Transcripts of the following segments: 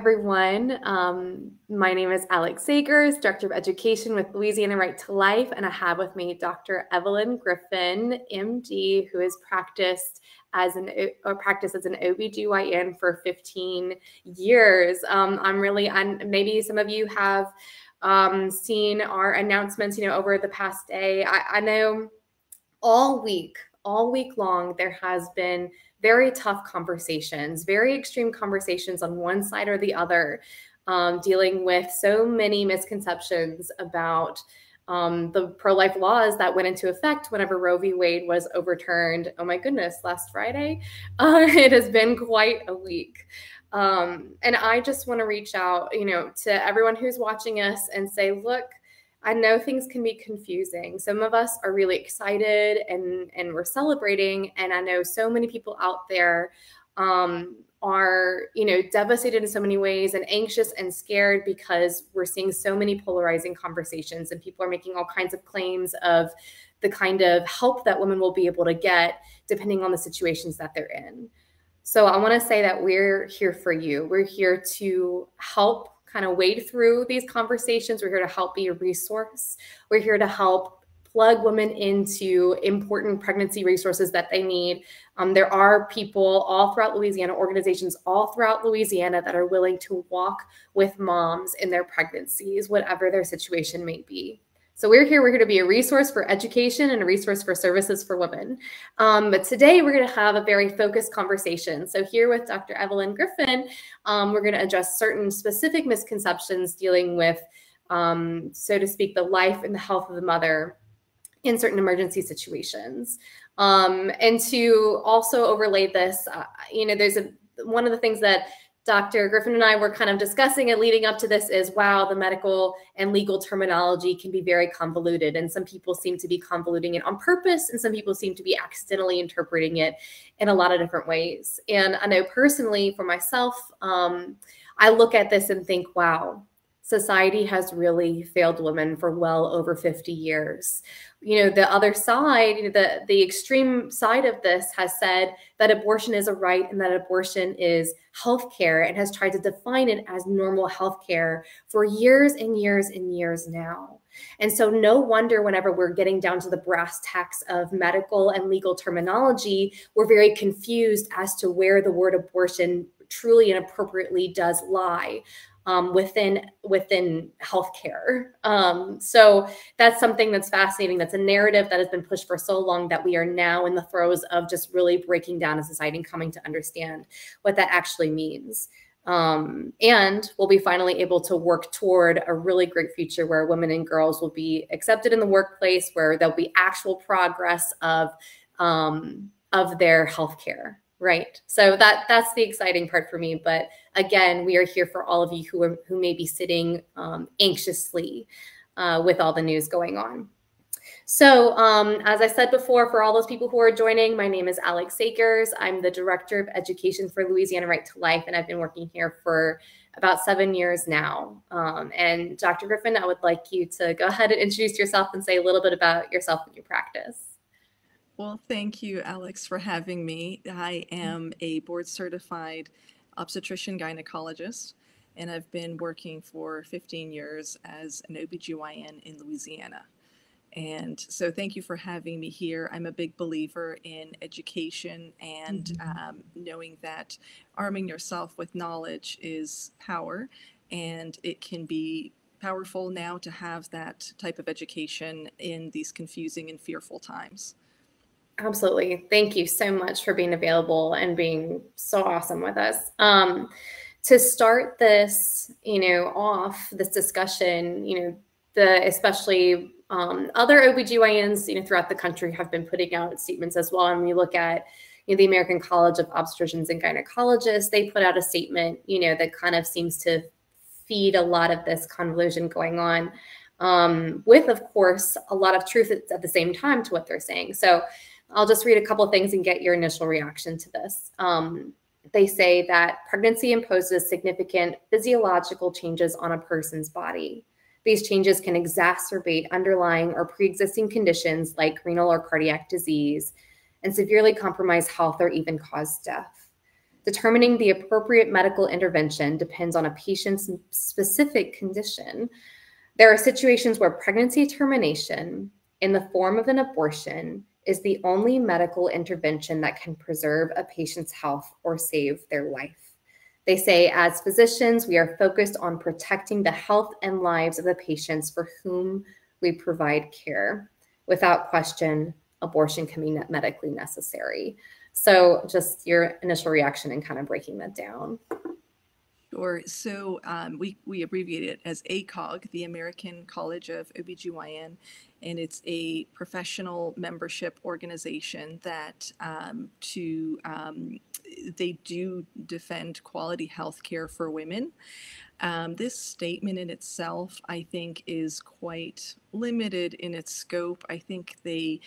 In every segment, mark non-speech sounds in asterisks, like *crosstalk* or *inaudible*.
everyone. Um, my name is Alex Sagers, Director of Education with Louisiana Right to Life, and I have with me Dr. Evelyn Griffin, MD, who has practiced as an or practiced as an OBGYN for 15 years. Um, I'm really, and maybe some of you have um, seen our announcements, you know, over the past day. I, I know all week, all week long, there has been very tough conversations, very extreme conversations on one side or the other, um, dealing with so many misconceptions about um, the pro life laws that went into effect whenever Roe v. Wade was overturned. Oh my goodness, last Friday. *laughs* Uh, it has been quite a week. Um, and I just want to reach out, you know, to everyone who's watching us and say, look, I know things can be confusing. Some of us are really excited and and we're celebrating, and I know so many people out there um, are you know devastated in so many ways and anxious and scared because we're seeing so many polarizing conversations and people are making all kinds of claims of the kind of help that women will be able to get depending on the situations that they're in. So I want to say that we're here for you. We're here to help kind of wade through these conversations. We're here to help be a resource. We're here to help plug women into important pregnancy resources that they need. Um, there are people all throughout Louisiana, organizations all throughout Louisiana that are willing to walk with moms in their pregnancies, whatever their situation may be. So we're here, we're here to be a resource for education and a resource for services for women. Um, but today we're gonna have a very focused conversation. So here with Dr. Evelyn Griffin, um, we're gonna address certain specific misconceptions dealing with, um, so to speak, the life and the health of the mother in certain emergency situations. Um, and to also overlay this, uh, you know, there's a, one of the things that Dr. Griffin and I were kind of discussing it leading up to this is wow, the medical and legal terminology can be very convoluted. And some people seem to be convoluting it on purpose, and some people seem to be accidentally interpreting it in a lot of different ways. And I know personally for myself, um, I look at this and think, wow, society has really failed women for well over 50 years. You know the other side you know, the the extreme side of this has said that abortion is a right and that abortion is health care and has tried to define it as normal health care for years and years and years now. And so no wonder whenever we're getting down to the brass tacks of medical and legal terminology we're very confused as to where the word abortion truly and appropriately does lie um, within within healthcare. Um, so that's something that's fascinating. That's a narrative that has been pushed for so long that we are now in the throes of just really breaking down as a society and coming to understand what that actually means. Um, and we'll be finally able to work toward a really great future where women and girls will be accepted in the workplace, where there'll be actual progress of um, of their healthcare right. So that that's the exciting part for me but again we are here for all of you who are who may be sitting um, anxiously uh, with all the news going on. So um, as i said before for all those people who are joining my name is alex sakers i'm the director of education for louisiana right to life and i've been working here for about seven years now. Um, and dr griffin i would like you to go ahead and introduce yourself and say a little bit about yourself and your practice well, thank you, Alex, for having me. I am a board certified obstetrician gynecologist, and I've been working for 15 years as an OBGYN in Louisiana. And so, thank you for having me here. I'm a big believer in education and mm-hmm. um, knowing that arming yourself with knowledge is power, and it can be powerful now to have that type of education in these confusing and fearful times. Absolutely. Thank you so much for being available and being so awesome with us. Um, to start this, you know, off this discussion, you know, the especially um, other OBGYNs, you know, throughout the country have been putting out statements as well. And we look at, you know, the American College of Obstetricians and Gynecologists, they put out a statement, you know, that kind of seems to feed a lot of this convolution going on. Um, with, of course, a lot of truth at the same time to what they're saying. So I'll just read a couple things and get your initial reaction to this. Um, they say that pregnancy imposes significant physiological changes on a person's body. These changes can exacerbate underlying or pre existing conditions like renal or cardiac disease and severely compromise health or even cause death. Determining the appropriate medical intervention depends on a patient's specific condition. There are situations where pregnancy termination in the form of an abortion is the only medical intervention that can preserve a patient's health or save their life. They say, as physicians, we are focused on protecting the health and lives of the patients for whom we provide care. Without question, abortion can be medically necessary. So, just your initial reaction and kind of breaking that down. Sure. So um, we, we abbreviate it as ACOG, the American College of OBGYN, and it's a professional membership organization that um, to um, they do defend quality health care for women. Um, this statement in itself, I think, is quite limited in its scope. I think they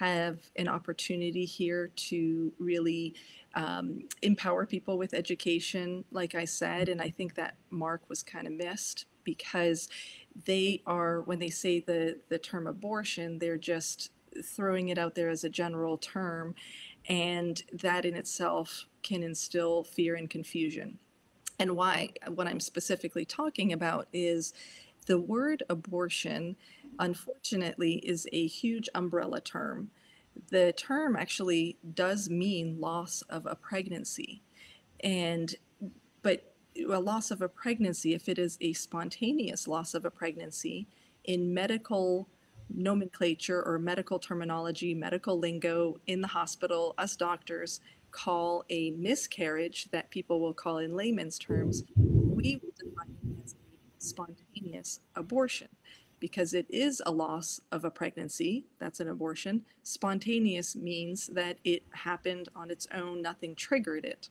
have an opportunity here to really um, empower people with education, like I said. And I think that mark was kind of missed because they are, when they say the, the term abortion, they're just throwing it out there as a general term. And that in itself can instill fear and confusion. And why, what I'm specifically talking about is the word abortion, unfortunately, is a huge umbrella term the term actually does mean loss of a pregnancy. And, but a loss of a pregnancy, if it is a spontaneous loss of a pregnancy, in medical nomenclature or medical terminology, medical lingo in the hospital, us doctors call a miscarriage that people will call in layman's terms, we will define it as a spontaneous abortion because it is a loss of a pregnancy. That's an abortion. Spontaneous means that it happened on its own, nothing triggered it.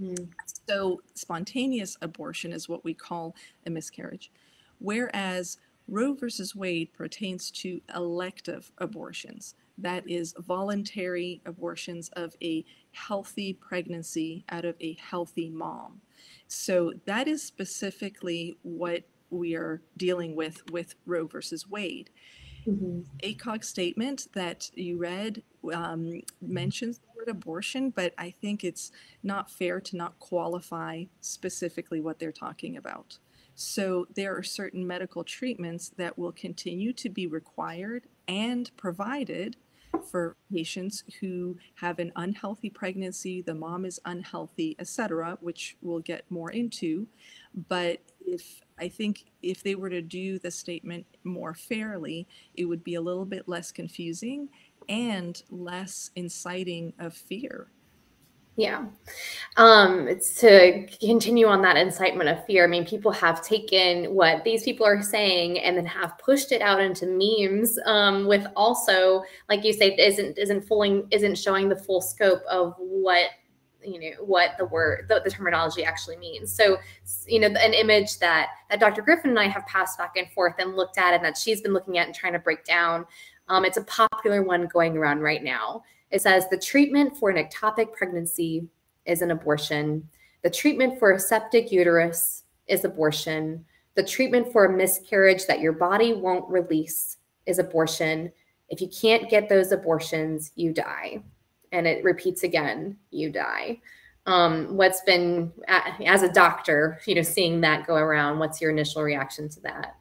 Mm. So, spontaneous abortion is what we call a miscarriage. Whereas Roe versus Wade pertains to elective abortions. That is voluntary abortions of a healthy pregnancy out of a healthy mom. So that is specifically what we are dealing with with Roe versus Wade. Mm-hmm. ACOG statement that you read um, mentions the word abortion, but I think it's not fair to not qualify specifically what they're talking about. So there are certain medical treatments that will continue to be required and provided for patients who have an unhealthy pregnancy, the mom is unhealthy, etc., which we'll get more into. But if I think if they were to do the statement more fairly, it would be a little bit less confusing and less inciting of fear. Yeah. Um, it's to continue on that incitement of fear. I mean, people have taken what these people are saying and then have pushed it out into memes um, with also, like you say, isn't isn't fully isn't showing the full scope of what you know what the word the, the, terminology actually means. So you know an image that that dr griffin and i have passed back and forth and looked at and that she's been looking at and trying to break down um, it's a popular one going around right now. It says the treatment for an ectopic pregnancy is an abortion. The treatment for a septic uterus is abortion. The treatment for a miscarriage that your body won't release is abortion. If you can't get those abortions you die and it repeats again, you die. Um, what's been as a doctor, you know, seeing that go around? What's your initial reaction to that?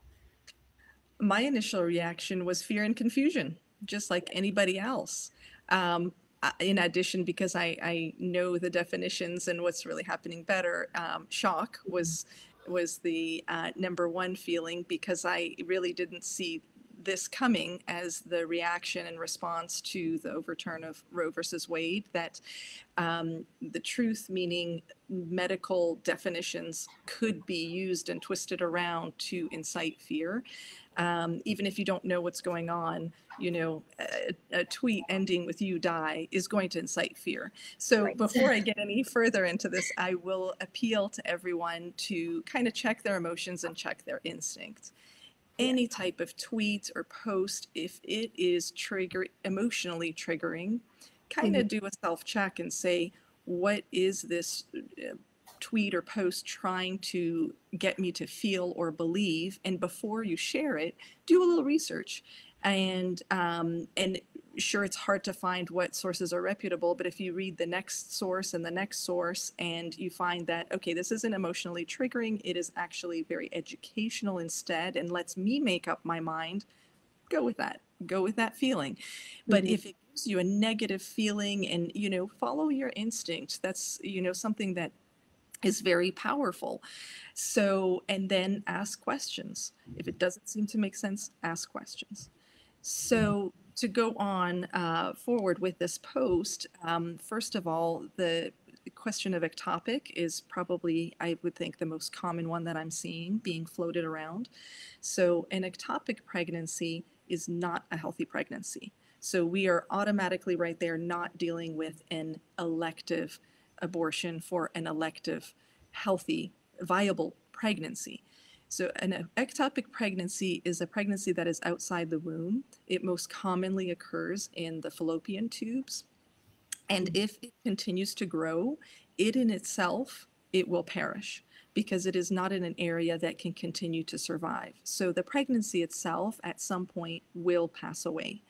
My initial reaction was fear and confusion, just like anybody else. Um, in addition, because I, I know the definitions and what's really happening better, um, shock was was the uh, number one feeling because I really didn't see this coming as the reaction and response to the overturn of Roe versus Wade, that um, the truth, meaning medical definitions, could be used and twisted around to incite fear. Um, even if you don't know what's going on, you know, a, a, tweet ending with you die is going to incite fear. So right. *laughs* before I get any further into this, I will appeal to everyone to kind of check their emotions and check their instincts any type of tweet or post, if it is trigger emotionally triggering, kind of mm-hmm. do a self check and say, what is this uh, tweet or post trying to get me to feel or believe? And before you share it, do a little research and um, and sure it's hard to find what sources are reputable but if you read the next source and the next source and you find that okay this isn't emotionally triggering it is actually very educational instead and lets me make up my mind go with that go with that feeling. But mm-hmm. if it gives you a negative feeling and you know follow your instinct that's you know something that is very powerful. So and then ask questions. If it doesn't seem to make sense ask questions. So to go on uh, forward with this post, um, first of all, the question of ectopic is probably, I would think, the most common one that I'm seeing being floated around. So, an ectopic pregnancy is not a healthy pregnancy. So, we are automatically right there not dealing with an elective abortion for an elective, healthy, viable pregnancy. So, an ectopic pregnancy is a pregnancy that is outside the womb. It most commonly occurs in the fallopian tubes. And mm-hmm. if it continues to grow, it in itself, it will perish because it is not in an area that can continue to survive. So the pregnancy itself at some point will pass away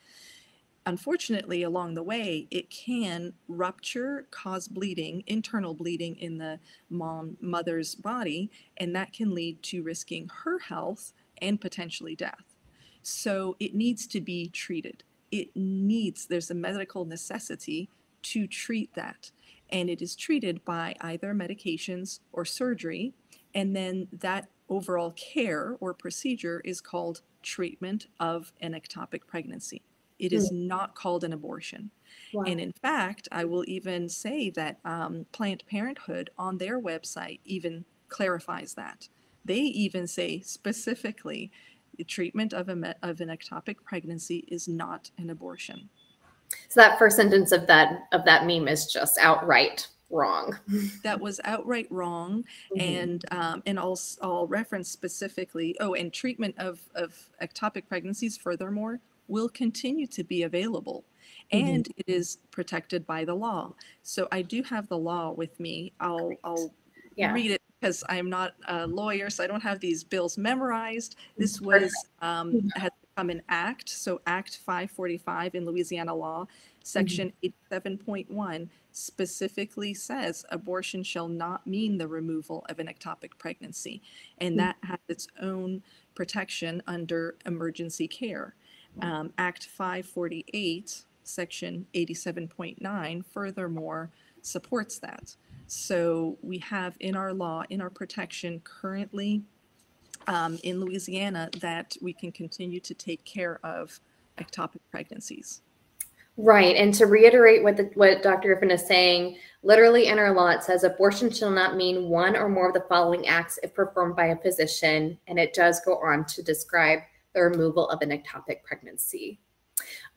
unfortunately, along the way, it can rupture, cause bleeding, internal bleeding in the mom mother's body, and that can lead to risking her health and potentially death. So it needs to be treated. It needs, there's a medical necessity to treat that. And it is treated by either medications or surgery. And then that overall care or procedure is called treatment of an ectopic pregnancy. It is mm. not called an abortion. Wow. And in fact, I will even say that um, Planned Parenthood on their website even clarifies that. They even say specifically the treatment of, a, of an ectopic pregnancy is not an abortion. So that first sentence of that of that meme is just outright wrong. that was outright wrong, mm-hmm. and um, and I'll I'll reference specifically. Oh, and treatment of of ectopic pregnancies. Furthermore, will continue to be available mm-hmm. and mm-hmm. it is protected by the law. So I do have the law with me. I'll I'll yeah. read it because I'm not a lawyer, so I don't have these bills memorized. This was um, mm-hmm. has become an act. So Act 545 in Louisiana law, Section mm-hmm. 87.1 specifically says abortion shall not mean the removal of an ectopic pregnancy, and mm-hmm. that has its own protection under emergency care. Um, Act 548, Section 87.9, furthermore supports that. So we have in our law, in our protection currently um, in Louisiana, that we can continue to take care of ectopic pregnancies. Right. And to reiterate what the, what Dr. Griffin is saying, literally in our law, it says abortion shall not mean one or more of the following acts if performed by a physician. And it does go on to describe the removal of an ectopic pregnancy.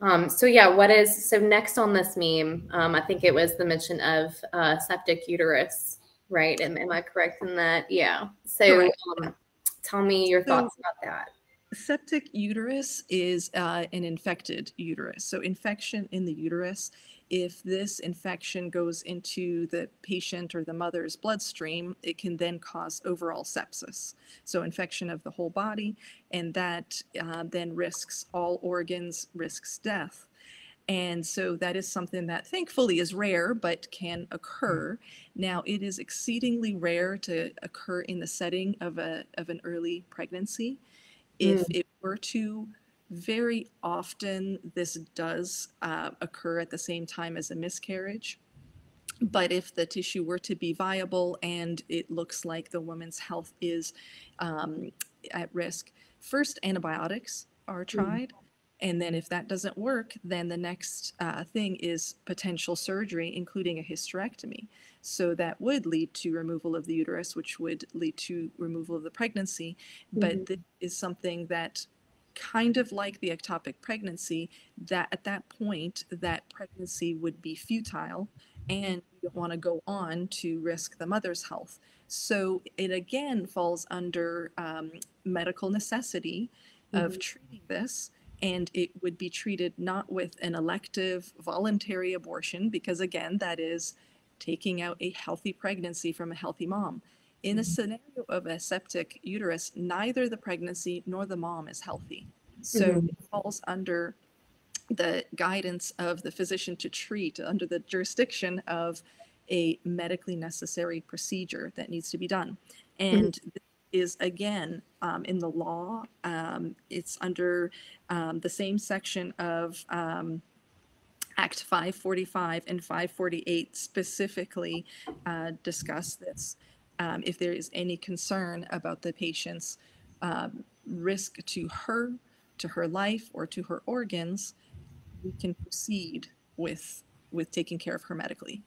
Um, so yeah, what is so next on this meme? Um, I think it was the mention of uh, septic uterus, right? Am, am I correct in that? Yeah. So um, tell me your thoughts about that. Septic uterus is uh, an infected uterus. So infection in the uterus if this infection goes into the patient or the mother's bloodstream, it can then cause overall sepsis. So, infection of the whole body, and that uh, then risks all organs, risks death. And so that is something that thankfully is rare, but can occur. Now, it is exceedingly rare to occur in the setting of, a, of an early pregnancy. If mm. it were to very often, this does uh, occur at the same time as a miscarriage. But if the tissue were to be viable and it looks like the woman's health is um, at risk, first antibiotics are mm. tried. Mm. And then, if that doesn't work, then the next uh, thing is potential surgery, including a hysterectomy. So that would lead to removal of the uterus, which would lead to removal of the pregnancy. Mm-hmm. But this is something that kind of like the ectopic pregnancy, that at that point, that pregnancy would be futile and you don't want to go on to risk the mother's health. So it again falls under um, medical necessity of mm-hmm. treating this. And it would be treated not with an elective voluntary abortion, because again, that is taking out a healthy pregnancy from a healthy mom. In a mm-hmm. scenario of a septic uterus, neither the pregnancy nor the mom is healthy. So mm-hmm. it falls under the guidance of the physician to treat under the jurisdiction of a medically necessary procedure that needs to be done. Mm-hmm. And mm-hmm. is again um, in the law, um, it's under um, the same section of um, Act 545 and 548 specifically uh, discuss this. Um, if there is any concern about the patient's um, risk to her, to her life, or to her organs, we can proceed with with taking care of her medically.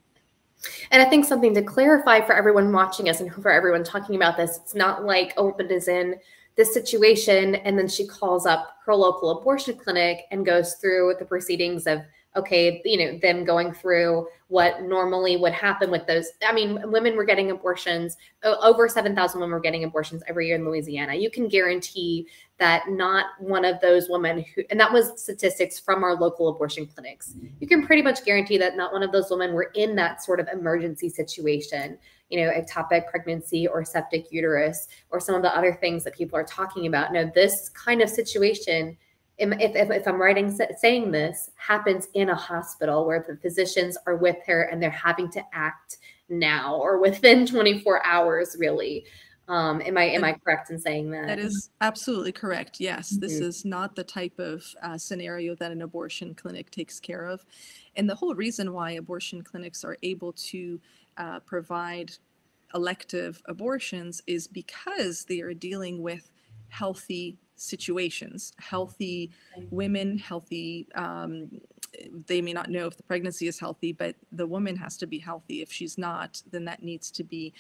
And I think something to clarify for everyone watching us and for everyone talking about this, it's not like Open is in this situation and then she calls up her local abortion clinic and goes through the proceedings of okay, you know, them going through what normally would happen with those. I mean, women were getting abortions, over 7,000 women were getting abortions every year in Louisiana. You can guarantee that not one of those women who, and that was statistics from our local abortion clinics. You can pretty much guarantee that not one of those women were in that sort of emergency situation, you know, ectopic pregnancy or septic uterus or some of the other things that people are talking about. No, this kind of situation if, if, if I'm writing saying this happens in a hospital where the physicians are with her and they're having to act now or within *laughs* 24 hours really um, am I am I correct in saying that? That is absolutely correct. Yes, mm-hmm. this is not the type of uh, scenario that an abortion clinic takes care of, and the whole reason why abortion clinics are able to uh, provide elective abortions is because they are dealing with healthy situations. Healthy women healthy um, they may not know if the pregnancy is healthy but the woman has to be healthy. If she's not then that needs to be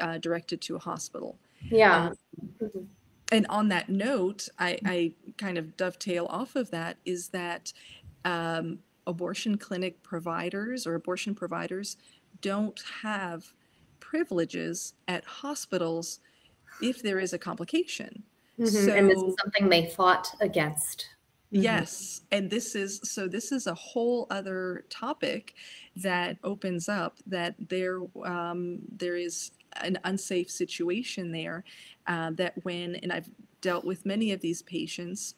uh, directed to a hospital. Yeah. Um, mm-hmm. and on that note I, I kind of dovetail off of that is that um, abortion clinic providers or abortion providers don't have privileges at hospitals if there is a complication Mm-hmm. So, and this is something they fought against. Mm-hmm. Yes. And this is so this is a whole other topic that opens up that there um, there is an unsafe situation there uh, that when and I've dealt with many of these patients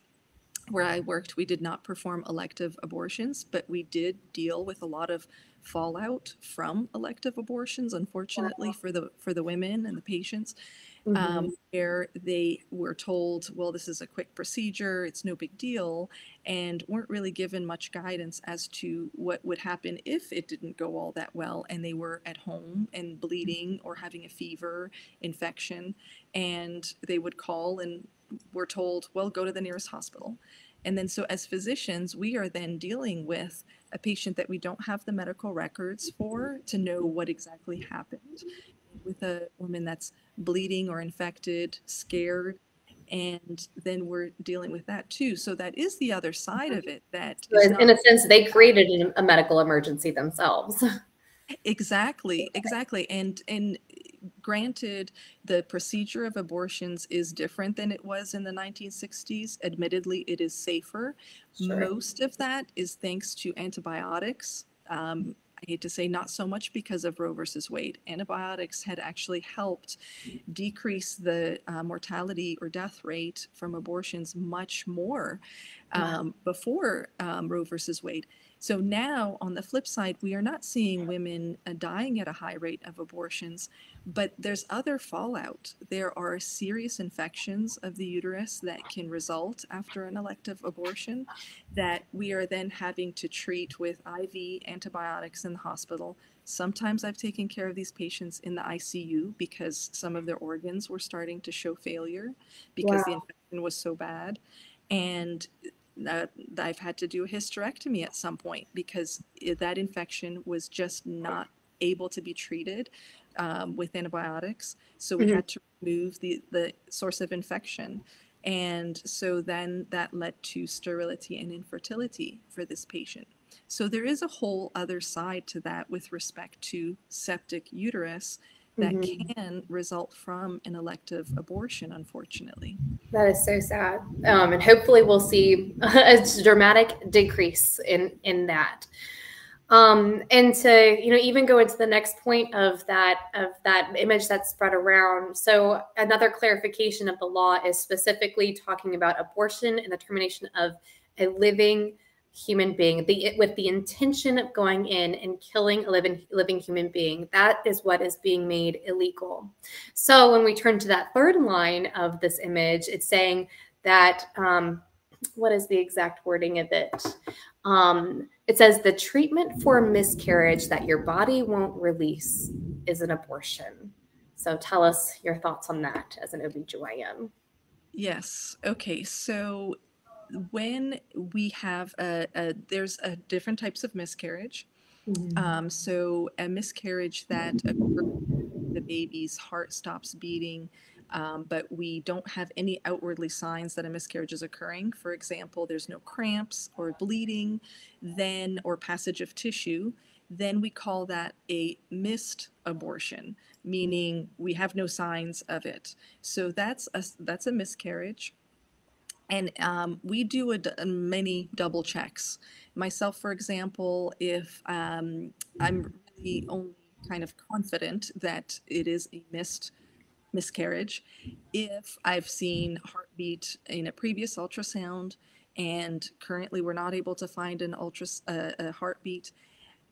where I worked, we did not perform elective abortions, but we did deal with a lot of fallout from elective abortions, unfortunately, for the for the women and the patients mm-hmm. um, where they were told, well, this is a quick procedure, it's no big deal, and weren't really given much guidance as to what would happen if it didn't go all that well and they were at home and bleeding or having a fever, infection, and they would call and were told, well, go to the nearest hospital. And then, so as physicians, we are then dealing with a patient that we don't have the medical records for to know what exactly happened with a woman that's bleeding or infected, scared, and then we're dealing with that too. So that is the other side of it. That so in, in a sense, they created a medical emergency themselves. *laughs* exactly, exactly, and and granted, the procedure of abortions is different than it was in the 1960s. Admittedly, it is safer. Sure. Most of that is thanks to antibiotics. Um, I hate to say not so much because of Roe versus Wade. Antibiotics had actually helped decrease the uh, mortality or death rate from abortions much more um, before um, Roe versus Wade. So now, on the flip side, we are not seeing women uh, dying at a high rate of abortions, but there's other fallout. There are serious infections of the uterus that can result after an elective abortion that we are then having to treat with IV antibiotics in the hospital. Sometimes I've taken care of these patients in the ICU because some of their organs were starting to show failure because wow. the infection was so bad. And that I've had to do a hysterectomy at some point because that infection was just not able to be treated um, with antibiotics. So we mm-hmm. had to remove the, the source of infection. And so then that led to sterility and infertility for this patient. So there is a whole other side to that with respect to septic uterus that mm-hmm. can result from an elective abortion, unfortunately. That is so sad. Um, and hopefully we'll see *laughs* a dramatic decrease in, in that. Um, and to, you know, even go into the next point of that, of that image that's spread around. So another clarification of the law is specifically talking about abortion and the termination of a living human being the with the intention of going in and killing a living living human being that is what is being made illegal. So when we turn to that third line of this image it's saying that um, what is the exact wording of it? Um, it says the treatment for miscarriage that your body won't release is an abortion. So tell us your thoughts on that as an obgyn yes. Okay. So when we have a, a there's a different types of miscarriage. Mm-hmm. Um, so a miscarriage that the baby's heart stops beating, um, but we don't have any outwardly signs that a miscarriage is occurring. For example, there's no cramps or bleeding, then or passage of tissue. Then we call that a missed abortion, meaning we have no signs of it. So that's a that's a miscarriage and um, we do a, a many double checks. Myself, for example, if um, I'm really only kind of confident that it is a missed miscarriage, if I've seen heartbeat in a previous ultrasound and currently we're not able to find an ultra uh, a heartbeat,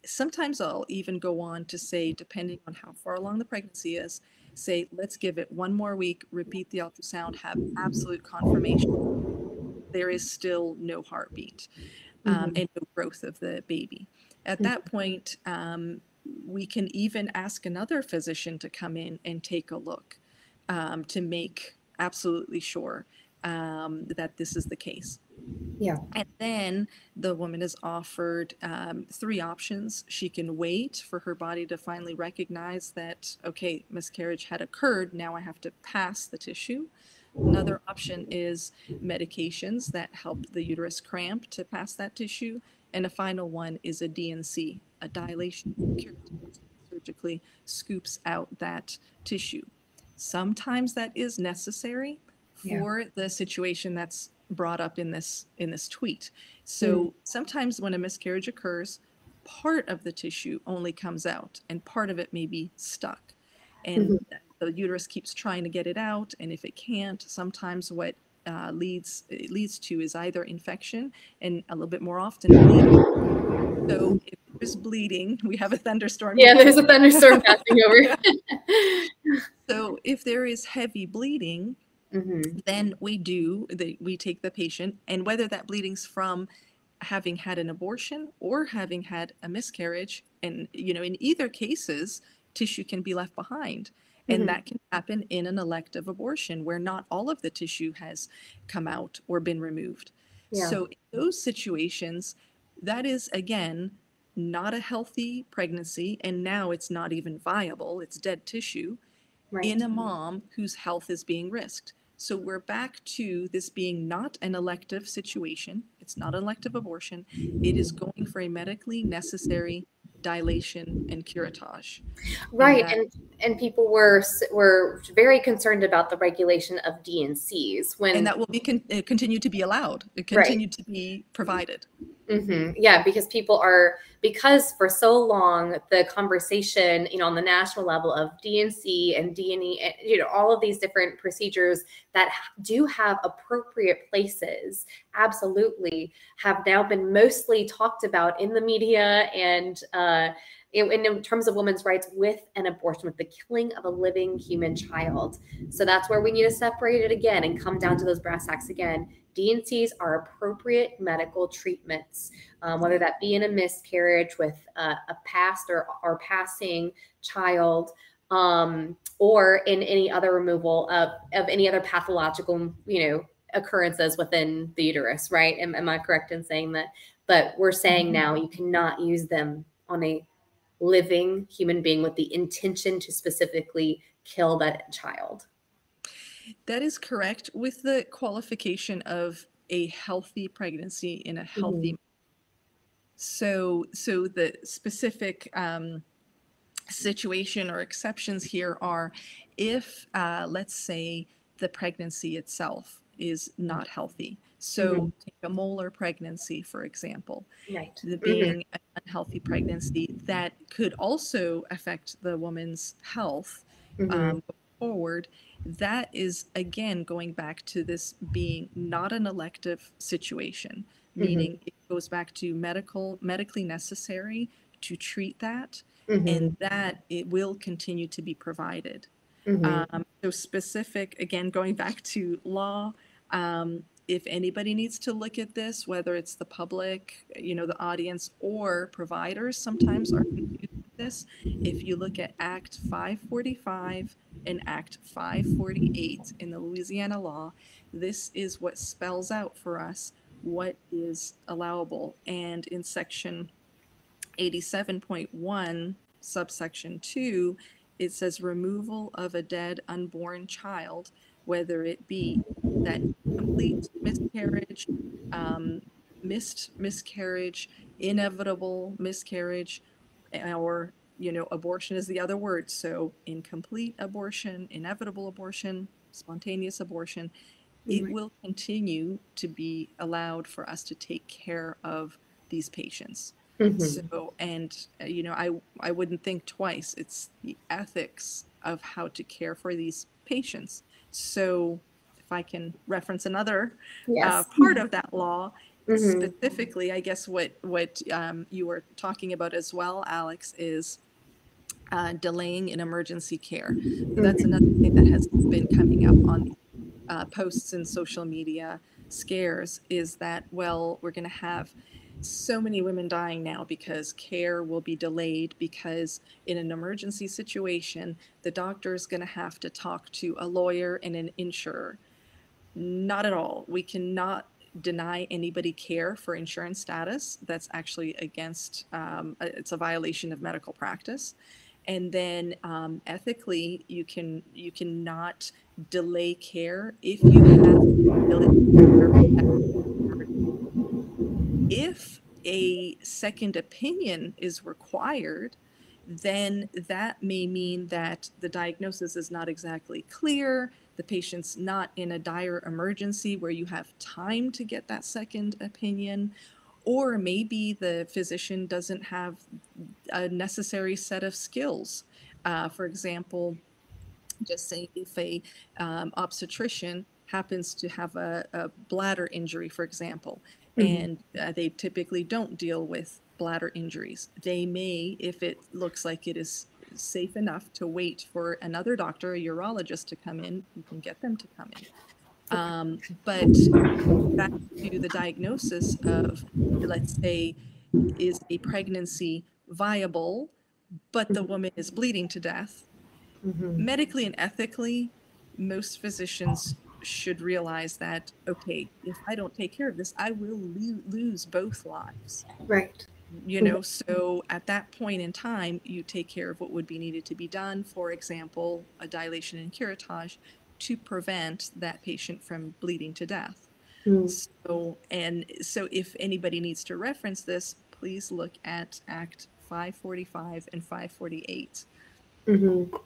sometimes I'll even go on to say, depending on how far along the pregnancy is, say, let's give it one more week, repeat the ultrasound, have absolute confirmation there is still no heartbeat um, mm-hmm. and no growth of the baby. At that mm-hmm. point, um, we can even ask another physician to come in and take a look um, to make absolutely sure um, that this is the case. Yeah. And then the woman is offered um, three options. She can wait for her body to finally recognize that, okay, miscarriage had occurred. Now I have to pass the tissue. Another option is medications that help the uterus cramp to pass that tissue. And a final one is a D&C, a dilation surgically scoops out that tissue. Sometimes that is necessary for yeah. the situation that's brought up in this in this tweet. So mm. sometimes when a miscarriage occurs, part of the tissue only comes out and part of it may be stuck. And mm-hmm. the uterus keeps trying to get it out and if it can't, sometimes what uh, leads it leads to is either infection and a little bit more often bleeding. So if there's bleeding, we have a thunderstorm. Yeah, there's a thunderstorm *laughs* passing over. so if there is heavy bleeding, Mm-hmm. Then we do, the, we take the patient, and whether that bleeding's from having had an abortion or having had a miscarriage, and you know, in either cases, tissue can be left behind. And mm-hmm. that can happen in an elective abortion where not all of the tissue has come out or been removed. Yeah. So, in those situations, that is again not a healthy pregnancy. And now it's not even viable, it's dead tissue right. in a mom whose health is being risked. So we're back to this being not an elective situation. It's not an elective abortion. It is going for a medically necessary dilation and curettage. Right, and, that, and and people were were very concerned about the regulation of D&Cs when and that will be con- uh, continue to be allowed. It continue right. to be provided. Mm-hmm. Yeah, because people are because for so long the conversation, you know, on the national level of D&C and D&E, eh, you know, all of these different procedures that do have appropriate places, absolutely, have now been mostly talked about in the media and uh, in, in terms of women's rights with an abortion, with the killing of a living human child. So that's where we need to separate it again and come down to those brass tacks again. D&Cs are appropriate medical treatments, um, whether that be in a miscarriage with uh, a past or, or passing child, um, or in any other removal of, of any other pathological, you know, occurrences within the uterus, right? Am, am I correct in saying that? But we're saying mm-hmm. now you cannot use them on a living human being with the intention to specifically kill that child. That is correct, with the qualification of a healthy pregnancy in a healthy. Mm-hmm. So, so the specific um, situation or exceptions here are if, uh, let's say, the pregnancy itself is not healthy. So, mm-hmm. take a molar pregnancy, for example, right. the being mm-hmm. an unhealthy pregnancy that could also affect the woman's health mm-hmm. um, forward. That is again going back to this being not an elective situation, mm-hmm. meaning if goes back to medical, medically necessary to treat that, Mhm. and that it will continue to be provided. Mhm. Um, so specific, again, going back to law, um, if anybody needs to look at this, whether it's the public, you know, the audience or providers, sometimes are this. If you look at Act 545 and Act 548 in the Louisiana law, this is what spells out for us what is allowable. And in section 87.1, subsection 2, it says removal of a dead unborn child, whether it be that complete miscarriage, um, missed miscarriage, inevitable miscarriage, or you know, abortion is the other word. So incomplete abortion, inevitable abortion, spontaneous abortion, it Right. will continue to be allowed for us to take care of these patients. Mhm. So, and uh, you know, I I wouldn't think twice. It's the ethics of how to care for these patients. So, if I can reference another uh, part of that law, Mhm. specifically, I guess what what um, you were talking about as well, Alex, is uh, delaying in emergency care. That's another thing that has been coming up on uh, posts and social media scares is that well, we're going to have so many women dying now because care will be delayed because in an emergency situation the doctor is going to have to talk to a lawyer and an insurer not at all we cannot deny anybody care for insurance status that's actually against um, it's a violation of medical practice. And then um, ethically you can you cannot delay care if you have if a second opinion is required, then that may mean that the diagnosis is not exactly clear, the patient's not in a dire emergency where you have time to get that second opinion, or maybe the physician doesn't have a necessary set of skills. Uh, for example, just say if a um, obstetrician happens to have a, a bladder injury, for example, Mhm. and uh, they typically don't deal with bladder injuries. They may, if it looks like it is safe enough to wait for another doctor, a urologist to come in, you can get them to come in. Um, but back to the diagnosis of, let's say, is a pregnancy viable, but the woman is bleeding to death? Mhm. medically and ethically, most physicians should realize that, okay, if I don't take care of this, I will lo- lose both lives. Right. You know, so at that point in time, you take care of what would be needed to be done. For example, a dilation and curettage to prevent that patient from bleeding to death. Mm. So, and so if anybody needs to reference this, please look at Act 545 and 548. Mhm.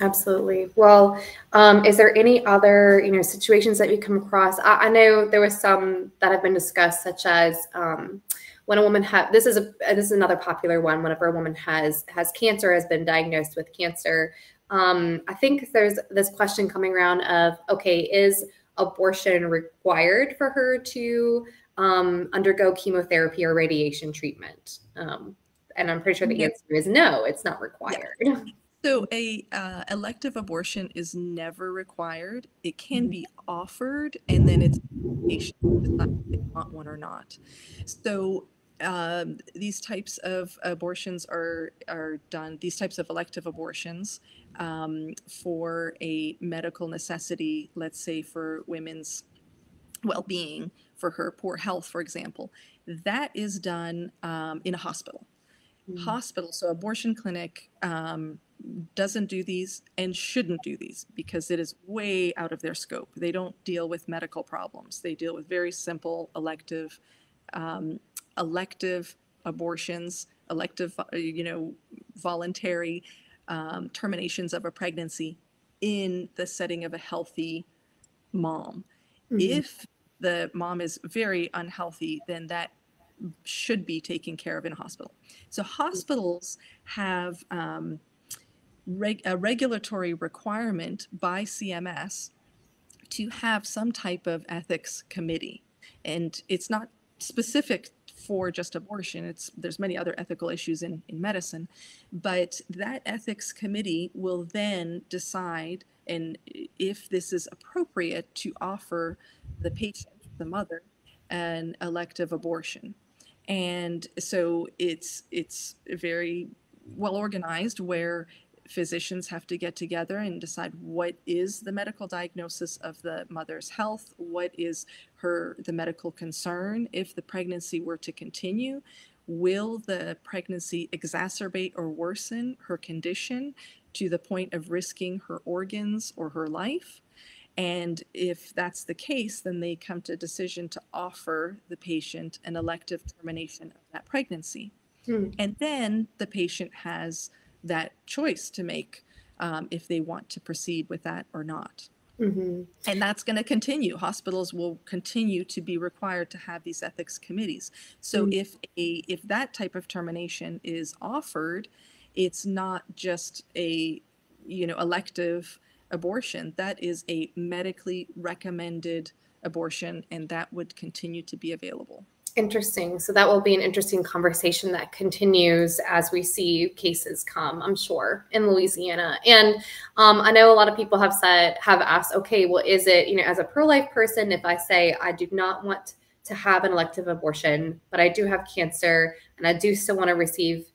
Absolutely. Well, um, is there any other, you know, situations that you come across? I, I know there was some that have been discussed, such as um, when a woman has. This is a this is another popular one. Whenever a woman has has cancer, has been diagnosed with cancer, um, I think there's this question coming around of, okay, is abortion required for her to um, undergo chemotherapy or radiation treatment? Um, and I'm pretty sure the Yeah. answer is no, it's not required. So a uh, elective abortion is never required. It can be offered, and then it's patient who decides if they want one or not. So um, these types of abortions are are done. These types of elective abortions um, for a medical necessity, let's say for women's well-being, for her poor health, for example, that is done um, in a hospital hospital, so abortion clinic um, doesn't do these and shouldn't do these because it is way out of their scope. They don't deal with medical problems. They deal with very simple elective, um, elective abortions, elective, uh, you know, voluntary um, terminations of a pregnancy in the setting of a healthy mom. Mhm. If the mom is very unhealthy, then that should be taken care of in a hospital. So hospitals have um, reg- a regulatory requirement by CMS to have some type of ethics committee, and it's not specific for just abortion. It's there's many other ethical issues in, in medicine, but that ethics committee will then decide and if this is appropriate to offer the patient, the mother, an elective abortion. And so it's it's very well organized where physicians have to get together and decide what is the medical diagnosis of the mother's health, what is her the medical concern if the pregnancy were to continue, will the pregnancy exacerbate or worsen her condition to the point of risking her organs or her life? And if that's the case, then they come to a decision to offer the patient an elective termination of that pregnancy. Hmm. And then the patient has that choice to make um, if they want to proceed with that or not. Mm-hmm. And that's going to continue. Hospitals will continue to be required to have these ethics committees. So mm-hmm. if a if that type of termination is offered, it's not just a you know elective abortion. That is a medically recommended abortion, and that would continue to be available. Interesting. So that will be an interesting conversation that continues as we see cases come, I'm sure, in Louisiana. And um, I know a lot of people have said, have asked, okay, well, is it, you know, as a pro life person, if I say I do not want to have an elective abortion, but I do have cancer and I do still want to receive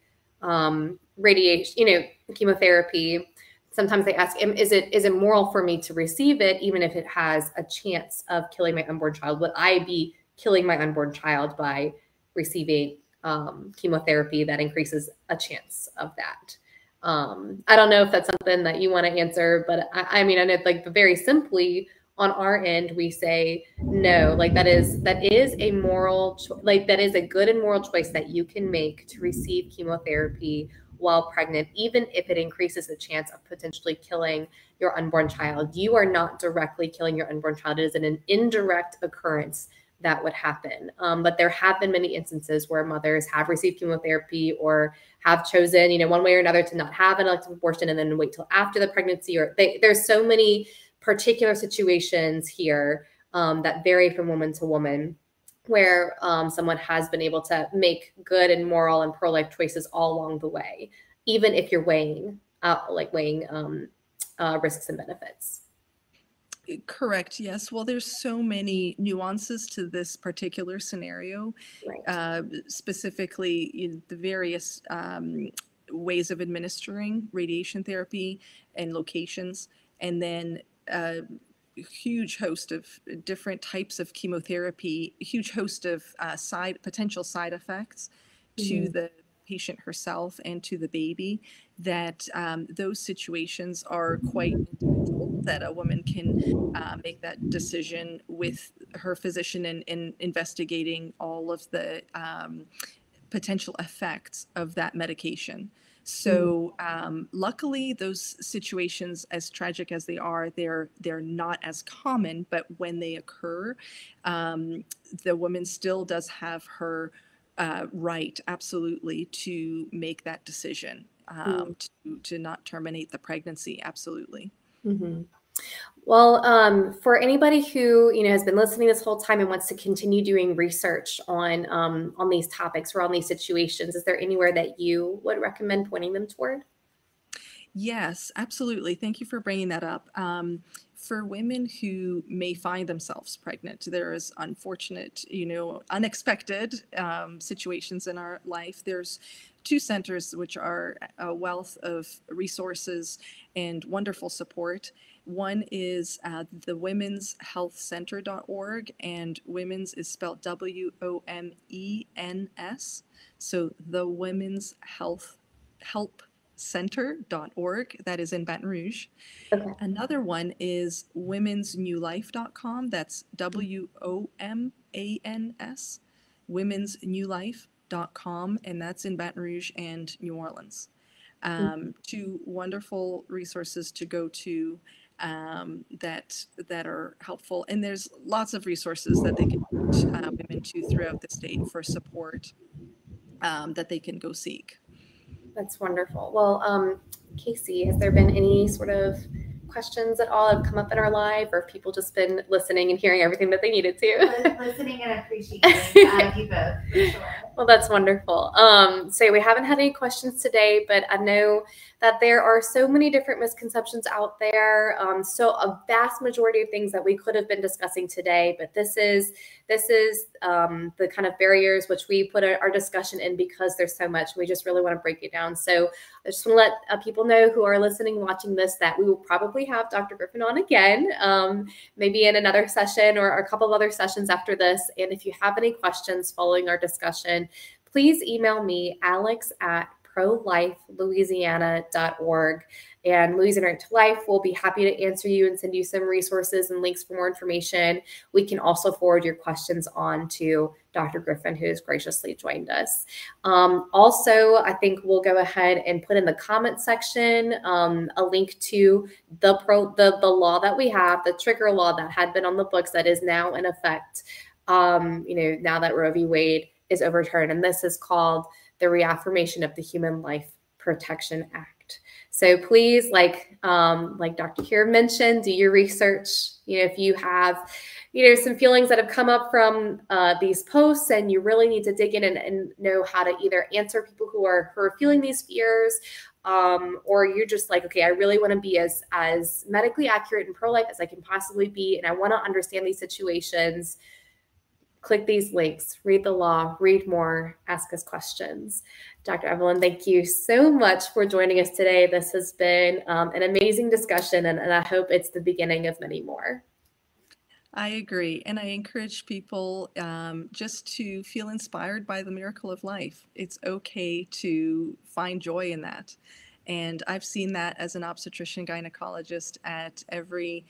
um, radiation, you know, chemotherapy, sometimes they ask, is it is it moral for me to receive it, even if it has a chance of killing my unborn child? Would I be killing my unborn child by receiving um, chemotherapy that increases a chance of that. Um, I don't know if that's something that you want to answer, but I, I mean, I know like very simply on our end, we say no, like that is that is a moral cho- like that is a good and moral choice that you can make to receive chemotherapy while pregnant, even if it increases the chance of potentially killing your unborn child. You are not directly killing your unborn child. It is an, an indirect occurrence that would happen. Um, but there have been many instances where mothers have received chemotherapy or have chosen, you know, one way or another to not have an elective abortion and then wait till after the pregnancy. Or they, there's so many particular situations here um, that vary from woman to woman where um, someone has been able to make good and moral and pro-life choices all along the way, even if you're weighing, uh, like weighing um, uh, risks and benefits. Correct. Yes. Well, there's so many nuances to this particular scenario, right. uh, specifically in the various um, ways of administering radiation therapy and locations, and then a huge host of different types of chemotherapy, a huge host of uh, side potential side effects mm-hmm. to the patient herself and to the baby that um, those situations are quite individual that a woman can uh, make that decision with her physician and in, in investigating all of the um, potential effects of that medication. So um, luckily those situations as tragic as they are they're they're not as common but when they occur um, the woman still does have her uh, right, absolutely, to make that decision um, mm. to, to not terminate the pregnancy. Absolutely. Mm-hmm. Well, um, for anybody who you know has been listening this whole time and wants to continue doing research on um, on these topics or on these situations, is there anywhere that you would recommend pointing them toward? Yes, absolutely. Thank you for bringing that up. Um, for women who may find themselves pregnant, there is unfortunate, you know, unexpected um, situations in our life. There's two centers which are a wealth of resources and wonderful support. One is uh, the Women's Health Center.org, and women's is spelled W O M E N S. So the Women's Health Help center.org that is in Baton Rouge. Okay. Another one is womansnewlife.com. That's W O M A N S, womansnewlife.com, and that's in Baton Rouge and New Orleans. Um, mm-hmm. Two wonderful resources to go to um, that that are helpful, and there's lots of resources that they can uh, women to throughout the state for support um, that they can go seek. That's wonderful. Well, um, Casey, has there been any sort of questions at all have come up in our live, or if people just been listening and hearing everything that they needed to? listening and appreciating. I do both, sure. *laughs* Well, that's wonderful. Um, so we haven't had any questions today, but I know that there are so many different misconceptions out there. Um, so a vast majority of things that we could have been discussing today, but this is this is um, the kind of barriers which we put our discussion in because there's so much. We just really want to break it down. So I just want to let uh, people know who are listening, watching this, that we will probably have Dr. Griffin on again, um, maybe in another session or a couple of other sessions after this. And if you have any questions following our discussion, please email me, alex at prolifelouisiana.org. And Louisiana to Life will be happy to answer you and send you some resources and links for more information. We can also forward your questions on to Dr. Griffin, who has graciously joined us. Um, also, I think we'll go ahead and put in the comment section um, a link to the pro the, the law that we have, the trigger law that had been on the books that is now in effect. Um, you know, now that Roe v. Wade is overturned, and this is called the reaffirmation of the Human Life Protection Act. So please, like um, like Dr. Kier mentioned, do your research. You know, if you have, you know, some feelings that have come up from uh, these posts, and you really need to dig in and, and, know how to either answer people who are who are feeling these fears, um, or you're just like, okay, I really want to be as as medically accurate and pro life as I can possibly be, and I want to understand these situations click these links, read the law, read more, ask us questions. Dr. Evelyn, thank you so much for joining us today. This has been um, an amazing discussion, and, and I hope it's the beginning of many more. I agree. And I encourage people um, just to feel inspired by the miracle of life. It's okay to find joy in that. And I've seen that as an obstetrician gynecologist at every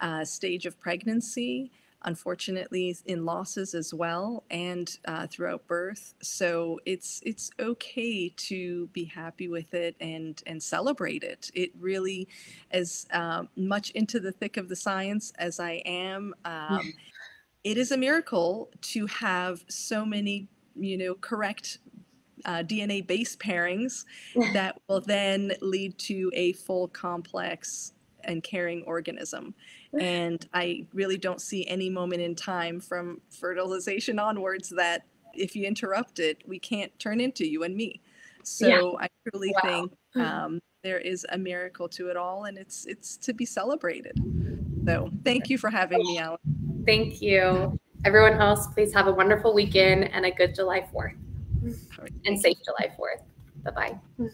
uh, stage of pregnancy unfortunately in losses as well and uh, throughout birth. So it's it's okay to be happy with it and and celebrate it. It really as um, much into the thick of the science as i am um, *laughs* it is a miracle to have so many you know correct uh, DNA base pairings *laughs* that will then lead to a full complex and caring organism. And I really don't see any moment in time from fertilization onwards that if you interrupt it, we can't turn into you and me. So yeah. I truly wow. think hmm. um, there is a miracle to it all, and it's it's to be celebrated. So thank you for having me, Alan. Thank you. Everyone else, please have a wonderful weekend and a good July 4th and safe July 4th. Bye bye.